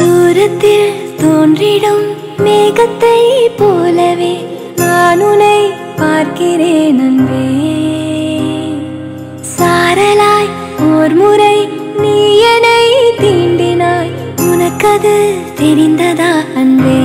தூரத்தில் தோன்றிடும் மேகத்தை போலவே நான் உன்னை பார்க்கிறேன் அன்பே. சாரலாய் ஓர் முறை நீ என்னை தீண்டினாய். உனக்கது தெரிந்ததா அன்பே?